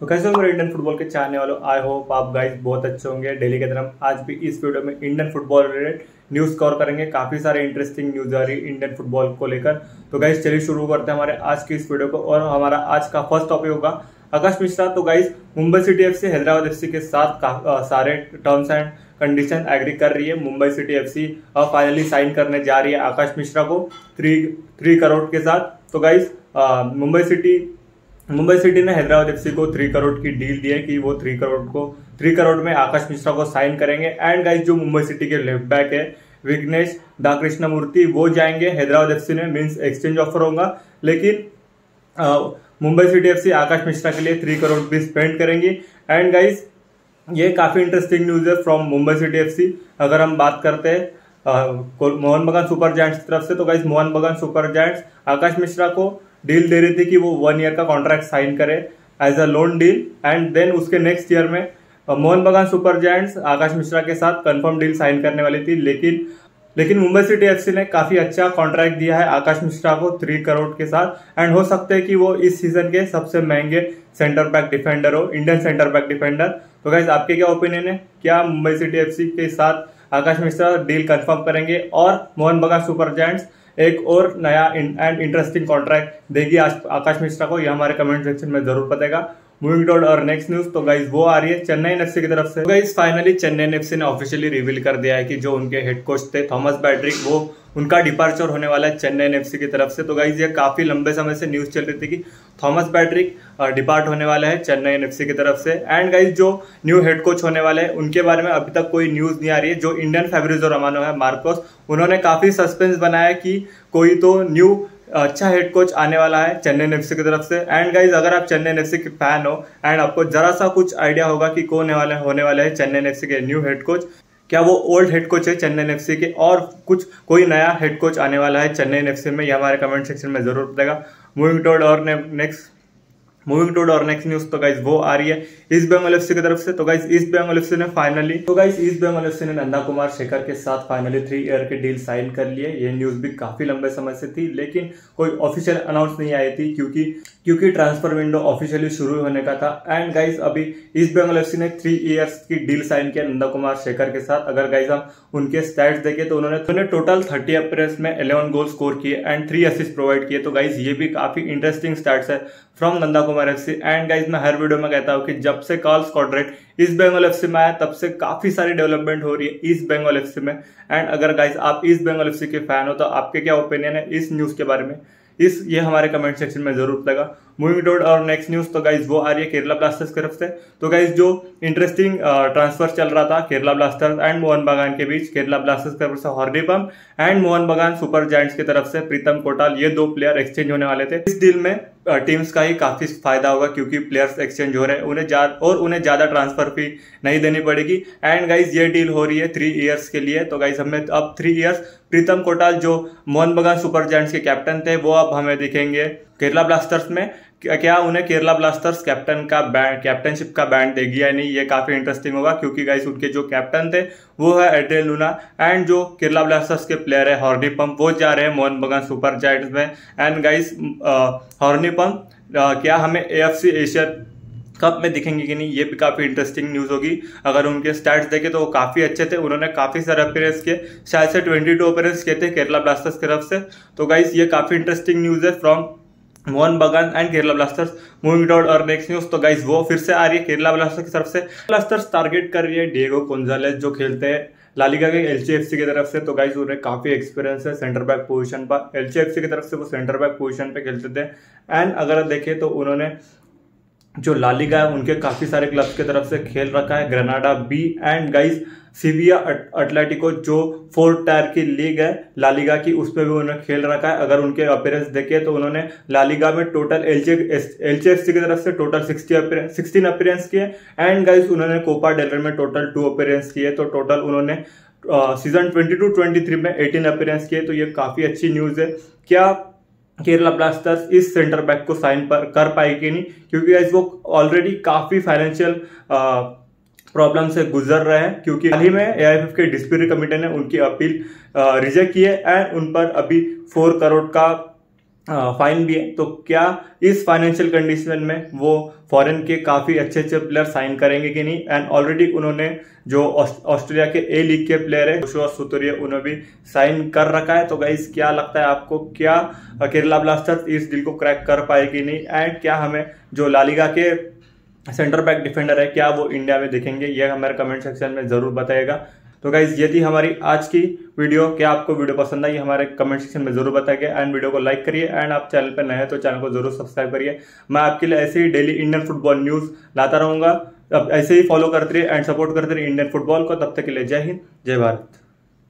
तो कैसे हो इंडियन फुटबॉल के चाहने वालों? आई होप आप गाइस बहुत अच्छे होंगे। डेली के तरह आज भी इस वीडियो में Indian football related news cover करेंगे। काफ़ी सारे इंटरेस्टिंग न्यूज़ आ रही है इंडियन फुटबॉल को लेकर। तो गाइस चलिए शुरू करते हैं हमारे आज की इस वीडियो को और हमारा आज का फ़र्स्ट टॉपिक होगा आकाश मिश्रा। तो guys Mumbai city FC Hyderabad F के साथ आ, सारे टर्म्स एंड कंडीशन एग्री कर रही है। मुंबई सिटी एफसी अब फाइनली साइन करने जा रही है आकाश मिश्रा को। थ्री थ्री करोड़ के साथ। तो guys Mumbai city Mumbai city ने हैदराबाद एफसी को थ्री करोड़ की डील दी है कि वो थ्री करोड़ को थ्री करोड़ में आकाश मिश्रा को साइन करेंगे। एंड गाइस जो मुंबई सिटी के लेफ़्ट बैक है, विघ्नेश दा कृष्ण मूर्ति वो जाएँगे हैदराबाद एफसी में मीन्स एक्सचेंज ऑफ़र होगा। लेकिन मुंबई सिटी एफसी आकाश मिश्रा के लिए थ्री करोड़ भी स्पेंड करेंगी। एंड गाइस ये काफ़ी इंटरेस्टिंग न्यूज़ है फ्रॉम मुंबई सिटी एफसी। अगर हम बात करते हैं मोहन बगान सुपर जायंट्स की तरफ़ से तो guys Mohun Bagan super giants Akash Mishra को डील दे रही थी कि वो वन ईयर का कॉन्ट्रैक्ट साइन करे as a loan deal and then उसके नेक्स्ट ईयर में मोहन बगान सुपर जायंट्स आकाश मिश्रा के साथ कंफर्म डील साइन करने वाली थी, लेकिन लेकिन मुंबई सिटी एफसी ने काफ़ी अच्छा कॉन्ट्रैक्ट दिया है आकाश मिश्रा को थ्री करोड़ के साथ एंड हो सकते हैं कि वो इस सीज़न के सबसे महँगे सेंटर बैक डिफेंडर हो इंडियन सेंटर बैक डिफेंडर तो गाइज़ आपके क्या ओपिनियन है? क्या मुंबई सिटी एफसी के साथ आकाश मिश्रा डील कंफर्म करेंगे? और मोहन बगान सुपर जायंट्स एक और नया एंड इंटरेस्टिंग कॉन्ट्रैक्ट देगी आकाश मिश्रा को। यह हमारे कमेंट सेक्शन में ज़रूर बताएगा मूविंग टोड और नेक्स्ट न्यूज़ तो गाइज़ वो आ रही है चेन्नई एफसी की तरफ़ से। तो गाइज़ फाइनली चेन्नई एफसी ने ऑफिशियली रिवील कर दिया है कि जो उनके हेड कोच थे थॉमस बैट्रिक वो उनका डिपार्चर होने वाला है चेन्नई एफसी की तरफ़ से। तो गाइज़ ये काफ़ी लंबे समय से न्यूज़ चल रही थी कि थॉमस बैट्रिक डिपार्ट होने वाला है चेन्नई एफसी की तरफ़ से। एंड गाइज़ जो न्यू हेड कोच होने वाले हैं, उनके बारे में अभी तक कोई न्यूज़ नहीं आ रही है। जो इंडियन फेब्रिजो रमानो है मार्कोस उन्होंने काफ़ी सस्पेंस बनाया कि कोई तो न्यू अच्छा हेड कोच आने वाला है चेन्नई एफ़ की तरफ़ से। एंड गाइज़ अगर आप चेन्नई एफ़ के फ़ैन हो एंड आपको जरा सा कुछ आइडिया होगा कि कौन वाले होने वाले हैं चेन्नई एफ़ के न्यू हेड कोच क्या वो ओल्ड हेड कोच है चेन्नई एफ़ के? और कुछ कोई नया हेड कोच आने वाला है चेन्नई एफ़ में ये हमारे कमेंट सेक्शन में ज़रूर बताएगा। मूविंग टोड और नेक्स्ट मूविंग टू और नेक्स्ट न्यूज़ तो गाइज़ वो आ रही है। ईस्ट बंगाल एफ़ की तरफ़ से। तो गाइज़ ईस्ट बंगाल एफ़ ने फाइनली तो गाइज़ ईस्ट बंगाल एफ़ ने नंदा कुमार शेखर के साथ फाइनली थ्री ईयर के डील साइन कर लिए ये न्यूज़ भी काफ़ी लंबे समय से थी, लेकिन कोई ऑफिशियल अनाउंस नहीं आई थी, क्योंकि क्योंकि ट्रांसफ़र विंडो ऑफिशियली शुरू होने का था। एंड गाइज़ अभी ईस्ट बंगाल एफ़ ने थ्री ईयर्स की डील साइन किया नंदा कुमार शेखर के साथ। अगर गाइज़ हम उनके स्टैट्स देखे तो उन्होंने टोटल थर्टी अप्रेस में इलेवन गोल स्कोर किए एंड थ्री असिस्ट प्रोवाइड किए। तो गाइज़ ये भी काफ़ी इंटरेस्टिंग स्टैट्स है from Nanda Kumar FC and guys मैं हर वीडियो में कहता हूँ कि जब से कॉल स्कॉड्रेट ईस्ट बंगाल एफ़ में आया, तब से काफ़ी सारी डेवलपमेंट हो रही है ईस्ट बंगाल एफ़ में। एंड अगर गाइज़ आप ईस्ट बंगाल एफ़ के फ़ैन हो तो आपके क्या ओपिनियन है इस न्यूज़ के बारे में? इस, ये हमारे कमेंट सेक्शन में ज़रूर बताएगा। मूविंग टोड और नेक्स्ट न्यूज़ तो गाइज़ वो आ रही है केरला ब्लास्टर्स की तरफ़ से। तो गाइज़ जो इंटरेस्टिंग ट्रांसफ़र चल रहा था केरला ब्लास्टर्स एंड मोहन बागान के बीच केरला ब्लास्टर्स की तरफ़ से हॉर्डीपम एंड मोहन बागान सुपर जायंट्स की तरफ़ से प्रीतम कोटाल ये दो प्लेयर एक्सचेंज होने वाले थे। इस डील में टीम्स का ही काफ़ी फ़ायदा होगा क्योंकि प्लेयर्स एक्सचेंज हो रहे हैं उन्हें जा, और उन्हें ज़्यादा ट्रांसफ़र फ़ी नहीं देनी पड़ेगी। एंड गाइज़ ये डील हो रही है थ्री ईयर्स के लिए। तो गाइज़ हमें अब थ्री ईयर्स प्रीतम कोटाल जो मोहन बगान सुपर जैंट्स के कैप्टन थे वो अब हमें दिखेंगे। केरला ब्लास्टर्स में क्या उन्हें केरला ब्लास्टर्स कैप्टन का बैंड कैप्टनशिप का बैंड देगी या नहीं, ये काफ़ी इंटरेस्टिंग होगा, क्योंकि गाइस उनके जो कैप्टन थे, वो है एड्रियल लूना एंड जो केरला ब्लास्टर्स के प्लेयर है हॉर्नी पंप वो जा रहे हैं मोहन बगान सुपर जाइंट्स में. एंड गाइस हॉर्नी पंप क्या हमें एएफसी एशिया कप में दिखेंगे कि नहीं, ये भी काफ़ी इंटरेस्टिंग न्यूज़ होगी. अगर उनके स्टैट्स देखे तो वो काफ़ी अच्छे थे, उन्होंने काफ़ी सारे अपेयरेंस किए. शायद से ट्वेंटी टू अपेयरेंस किए थे केरला ब्लास्टर्स की तरफ़ से. तो गाइस ये काफ़ी इंटरेस्टिंग न्यूज़ है from Mohun Bagan and Kerala Blasters moving dot और नेक्स्ट न्यूज़ तो गाइज़ वो फिर से आ रही है केरला ब्लास्टर्स की तरफ़ से। ब्लास्टर्स टारगेट कर रही है डिएगो कोंजालेस जो खेलते हैं लालिका के एल की तरफ़ से। तो गाइज़ उन्हें काफ़ी एक्सपीरियंस है सेंटर बैक पोजीशन पर। एल की तरफ़ से वो सेंटर बैक पोजीशन पे खेलते थे। एंड अगर देखें तो उन्होंने जो लालिगा है, उनके काफ़ी सारे क्लब्स की तरफ़ से खेल रखा है। Granada B and guys Sevilla Atletico जो फोर्थ टायर की लीग है, लालिगा की, उसमें भी उन्होंने खेल रखा है। अगर उनके अपेयरेंस देखे तो उन्होंने लालिगा में टोटल एल की तरफ़ से टोटल सिक्सटीन अपेयरेंस किए एंड गाइस उन्होंने कोपा डेलर में टोटल टू अपेयरेंस किए। तो टोटल उन्होंने season twenty two twenty three में एटीन अपेयरेंस किए। तो ये काफ़ी अच्छी न्यूज़ है। क्या केरला ब्लास्टर्स इस सेंटर बैक को साइन पर कर पाएगी नहीं, क्योंकि वो ऑलरेडी काफ़ी फाइनेंशियल प्रॉब्लम से गुजर रहे हैं, क्योंकि हाल ही में एआईएफएफ के डिस्प्यूटरी कमेटी ने उनकी अपील रिजेक्ट की है एंड उन पर अभी फोर करोड़ का फाइन भी है। तो क्या इस फाइनेंशियल कंडीशन में वो फॉरेन के काफ़ी अच्छे अच्छे प्लेयर साइन करेंगे कि नहीं? एंड ऑलरेडी उन्होंने जो ऑस्ट्रेलिया के ए लीग के प्लेयर है जोशुआ सुतरिया उन्हें भी साइन कर रखा है। तो गाइस क्या लगता है आपको क्या केरला ब्लास्टर्स इस डील को क्रैक कर पाएगी नहीं? एंड क्या हमें जो लालिगा के सेंटर बैक डिफेंडर है, क्या वो इंडिया में दिखेंगे? यह हमारे कमेंट सेक्शन में ज़रूर बताएगा। तो गाइज़ ये थी हमारी आज की वीडियो क्या आपको वीडियो पसंद आई, हमारे कमेंट सेक्शन में ज़रूर बताइए एंड वीडियो को लाइक करिए एंड आप चैनल पर नए हैं तो चैनल को ज़रूर सब्सक्राइब करिए। मैं आपके लिए ऐसे ही डेली इंडियन फुटबॉल न्यूज़ लाता रहूँगा। अब ऐसे ही फॉलो करते रहिए एंड सपोर्ट करते रहिए इंडियन फुटबॉल को। तब तक के लिए जय हिंद, जय भारत।